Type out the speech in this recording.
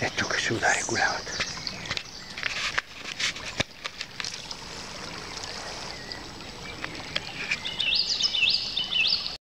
Ettük şu daireyi kulağında.